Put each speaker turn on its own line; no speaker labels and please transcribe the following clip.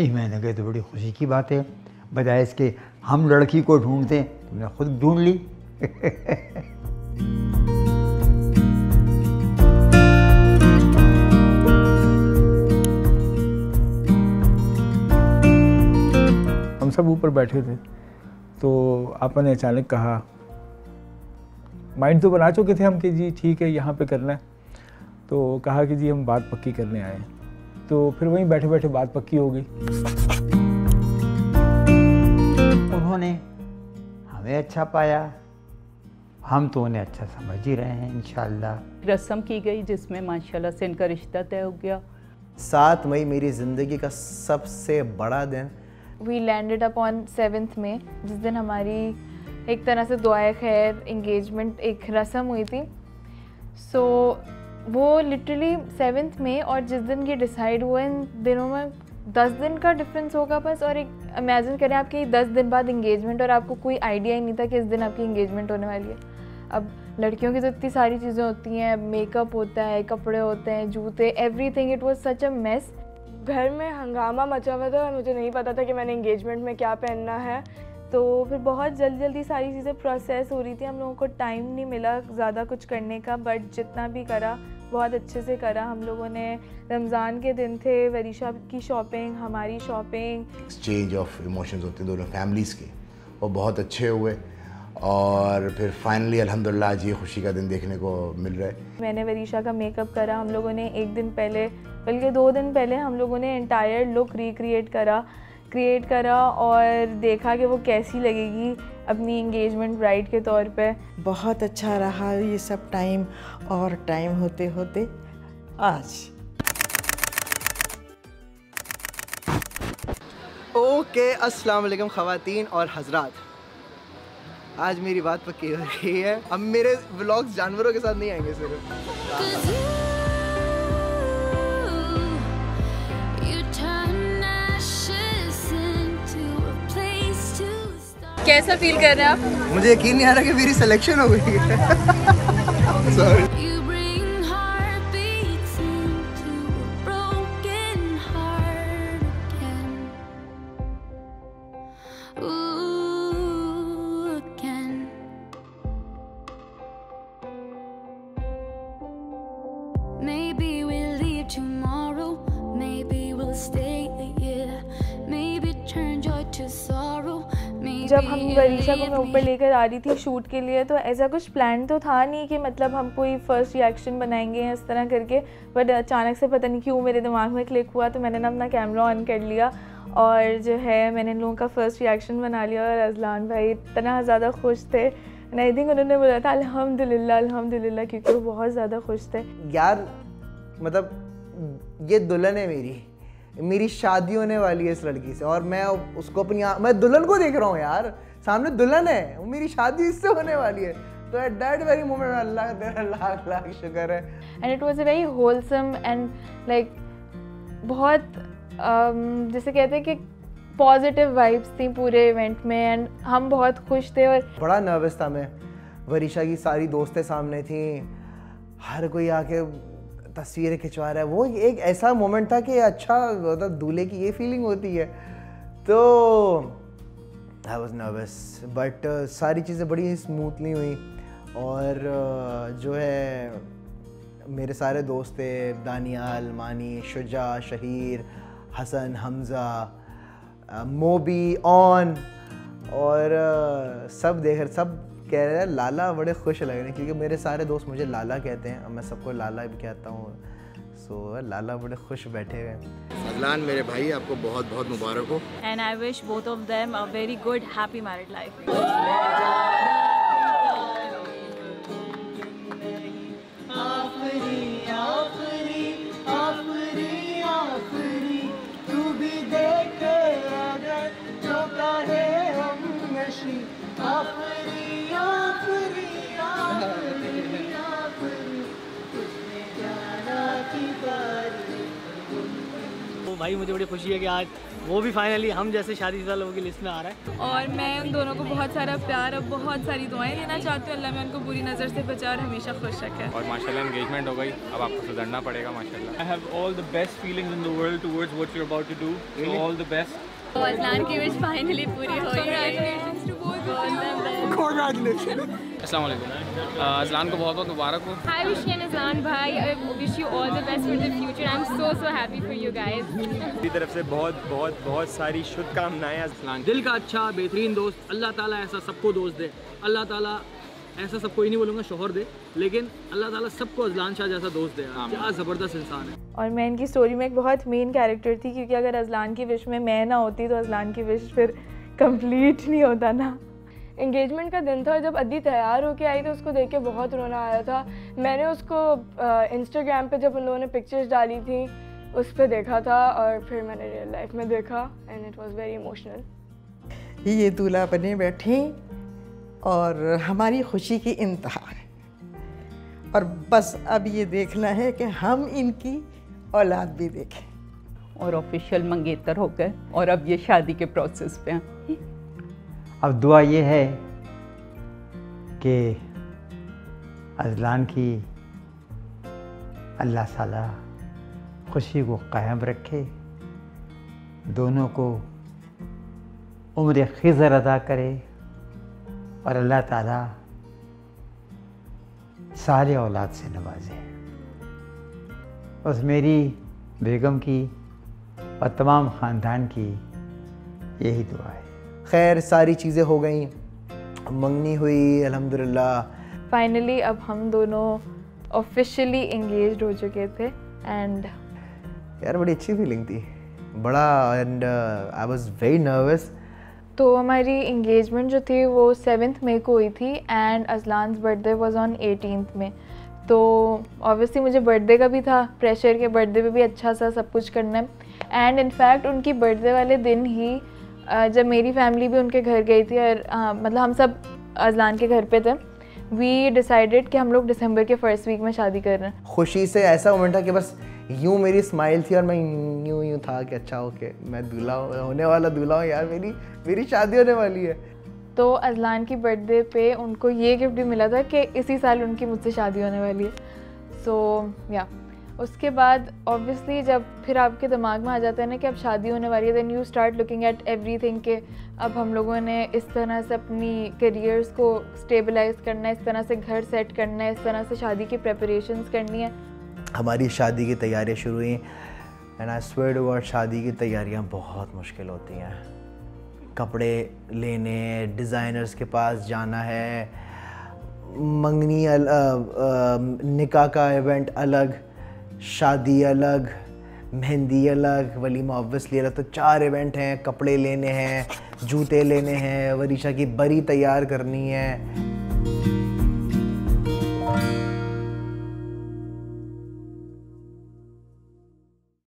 ही मैंने कहा तो बड़ी खुशी की बात है। बजाय इसके, हम लड़की को ढूंढते तुमने खुद ढूंढ ली।
हम सब ऊपर बैठे थे तो आपा ने अचानक कहा, माइंड तो बना चुके थे हम कि जी, ठीक है, यहाँ पे करना है। तो कहा कि, जी, हम बात पक्की करने आए हैं। तो फिर वहीं बैठे बैठे बात पक्की हो गई।
उन्होंने हमें अच्छा पाया। हम तो उन्हें अच्छा समझ ही रहे हैं इन
रस्म की गई जिसमें माशाल्लाह से इनका रिश्ता तय हो गया।
सात मई मेरी ज़िंदगी का सबसे बड़ा दिन।
We landed up on seventh में जिस दिन हमारी एक तरह से दुआ खैर इंगेजमेंट एक रस्म हुई थी। सो so, वो लिटरली सेवेंथ में और जिस दिन ये डिसाइड हुआ, इन दिनों में दस दिन का डिफरेंस होगा बस। और एक इमेजिन करें आपकी दस दिन बाद इंगेजमेंट और आपको कोई आइडिया ही नहीं था कि इस दिन आपकी इंगेजमेंट होने वाली है। अब लड़कियों की तो इतनी सारी चीज़ें होती हैं मेकअप होता है, कपड़े होते हैं, जूते everything it was such a mess
घर में हंगामा मचा हुआ था मुझे नहीं पता था कि मैंने इंगेजमेंट में क्या पहनना है। तो फिर बहुत जल्दी जल्दी सारी चीज़ें प्रोसेस हो रही थी। हम लोगों को टाइम नहीं मिला ज़्यादा कुछ करने का बट जितना भी करा बहुत अच्छे से करा। हम लोगों ने रमज़ान के दिन थे वरीशा की शॉपिंग हमारी शॉपिंग
एक्सचेंज ऑफ़ इमोशंस होते दोनों फैमिलीज़ के। वो बहुत अच्छे हुए और फिर फाइनली अल्हम्दुलिल्लाह आज ये खुशी का दिन देखने को मिल रहा है।
मैंने वरीशा का मेकअप करा। हम लोगों ने एक दिन पहले बल्कि दो दिन पहले हम लोगों ने इंटायर लुक रिक्रिएट करा। क्रिएट करा और देखा कि वो कैसी लगेगी अपनी इंगेजमेंट ब्राइड के तौर पे।
बहुत अच्छा रहा ये सब टाइम और टाइम होते होते आज।
ओके अस्सलाम वालेकुम ख़वातीन और हजरात। आज मेरी बात पक्की हो रही है। अब मेरे व्लॉग्स जानवरों के साथ नहीं आएँगे सिर्फ़।
कैसा फील कर रहे हैं आप?
मुझे यकीन नहीं आ रहा कि मेरी सिलेक्शन हो गई है। सॉरी
जब हम वरीशा को मैं ऊपर लेकर आ रही थी शूट के लिए तो ऐसा कुछ प्लान तो था नहीं कि मतलब हम कोई फ़र्स्ट रिएक्शन बनाएँगे इस तरह करके बट अचानक से पता नहीं क्यों मेरे दिमाग में क्लिक हुआ तो मैंने ना अपना कैमरा ऑन कर लिया और जो है मैंने लोगों का फ़र्स्ट रिएक्शन बना लिया और अजलान भाई इतना ज़्यादा खुश थे। आई थिंक उन्होंने बोला था अल्हम्दुलिल्लाह अल्हम्दुलिल्लाह क्योंकि वो बहुत ज़्यादा खुश थे।
यार मतलब ये दुल्हन है मेरी। मेरी शादी होने वाली है इस लड़की से और मैं उसको अपनी मैं दुल्हन को देख रहा हूँ यार। सामने दुल्हन है वो मेरी शादी इससे होने वाली है। तो at that very moment Allah तेरा लाख लाख शुक्र है।
And it was a very wholesome and like बहुत um, जैसे कहते हैं कि पॉजिटिव वाइब्स थी पूरे इवेंट में एंड हम बहुत खुश थे और
बड़ा नर्वस था मैं। वरीशा की सारी दोस्तें सामने थी। हर कोई आके तस्वीरें खिंचवा रहा है। वो एक ऐसा मोमेंट था कि अच्छा मतलब दूल्हे की ये फीलिंग होती है। तो आई वॉज़ नर्वस बट सारी चीज़ें बड़ी स्मूथली हुई। और uh, जो है मेरे सारे दोस्त थे दानियाल मानी शुजा शहीर हसन हमज़ा मोबी ऑन और uh, सब देख सब कह रहे हैं लाला बड़े खुश लग रहे हैं क्योंकि मेरे सारे दोस्त मुझे लाला कहते हैं। और मैं सबको लाला भी कहता हूँ। सो so, लाला बड़े खुश बैठे हुए हैं।
फजलान मेरे भाई आपको बहुत बहुत मुबारक हो।
And I wish both of them a very good happy married life
भाई मुझे बड़ी खुशी है कि आज वो भी फाइनली हम जैसे शादीशुदा लोगों की लिस्ट में आ रहा है।
और मैं उन दोनों को बहुत सारा प्यार और बहुत सारी दुआएँ देना चाहती हूँ। अल्लाह में उनको बुरी नज़र से बचा और हमेशा खुश रखे।
और माशाल्लाह एंगेजमेंट हो गई। अब आपको सुधरना पड़ेगा माशाल्लाह।
In the world towards what you're about to do. So all the best.
तो की विश फाइनली पूरी हो
अस्सलाम वालेकुम अजलान को बहुत बहुत मुबारक हो
Hi Rishi and Azlan bhai. I wish you all the best for the future. I'm so so happy for you guys.
मेरी तरफ़ से बहुत बहुत बहुत सारी शुभकामनाएँ
अजलान।
दिल का अच्छा बेहतरीन दोस्त। अल्लाह ताला ऐसा सबको दोस्त दे। अल्लाह ताला ऐसा सब कोई नहीं बोलूँगा शोहर दे लेकिन अल्लाह ताला सबको अजलान शाह जैसा दोस्त दे। क्या ज़बरदस्त इंसान है।
और मैं इनकी स्टोरी में एक बहुत मेन कैरेक्टर थी क्योंकि अगर अजलान की विश में मैं ना होती तो अजलान की विश फिर कंप्लीट नहीं होता ना। इंगेजमेंट का दिन था और जब अद्दी तैयार होके आई तो उसको देख के बहुत रोना आया था। मैंने उसको इंस्टाग्राम पे जब उन लोगों ने पिक्चर्स डाली थी उस पर देखा था और फिर मैंने रियल लाइफ में देखा and it was very emotional
ये दूल्हा बने बैठे और हमारी खुशी की इंतहा है। और बस अब ये देखना है कि हम इनकी औलाद भी देखें।
और ऑफिशियल मंगेतर हो गए और अब ये शादी के प्रोसेस पे हैं।
अब दुआ ये है कि अजलान की अल्लाह ताला खुशी को कायम रखे, दोनों को उम्र खिज़र अदा करे और अल्लाह ताला सारे औलाद से नवाजे। बस मेरी बेगम की और तमाम ख़ानदान की यही दुआ है।
खैर सारी चीज़ें हो गई। मंगनी हुई अल्हम्दुलिल्लाह।
फाइनली अब हम दोनों ऑफिशियली एंगेज हो चुके थे एंड
यार बड़ी अच्छी फीलिंग थी। बड़ा and I was very nervous
तो हमारी इंगेजमेंट जो थी वो सेवन्थ मई को हुई थी and Ajlan birthday was on eighteen में तो ऑब्वियसली मुझे बर्थडे का भी था प्रेशर के बर्थडे पे भी अच्छा सा सब कुछ करना है। एंड इनफैक्ट उनकी बर्थडे वाले दिन ही जब मेरी फैमिली भी उनके घर गई थी और मतलब हम सब अजलान के घर पे थे वी डिसाइडेड कि हम लोग दिसंबर के फ़र्स्ट वीक में शादी कर रहे हैं।
खुशी से ऐसा मोमेंट था कि बस यूँ मेरी स्माइल थी और मैं यूँ यूँ था कि अच्छा ओके मैं दूल्हा होने वाला दूल्हा हूँ यार मेरी मेरी शादी होने वाली है।
तो अजलान की बर्थडे पे उनको ये गिफ्ट भी मिला था कि इसी साल उनकी मुझसे शादी होने वाली है। सो so, या उसके बाद ऑब्वियसली जब फिर आपके दिमाग में आ जाता है ना कि अब शादी होने वाली है then you start looking at everything के अब हम लोगों ने इस तरह से अपनी करियर्स को स्टेबलाइज करना है, इस तरह से घर सेट करना है, इस तरह से शादी की प्रेपरेशंस करनी है।
हमारी शादी की तैयारियाँ शुरू हुई एंड आई स्वेयर टू शादी की तैयारियाँ बहुत मुश्किल होती हैं। कपड़े लेने डिज़ाइनर्स के पास जाना है, मंगनी निकाह का इवेंट अलग शादी अलग, मेहंदी अलग वलीमा ऑब्वियसली अलग तो चार इवेंट हैं, कपड़े लेने हैं, जूते लेने हैं, वरीशा की बरी तैयार करनी है।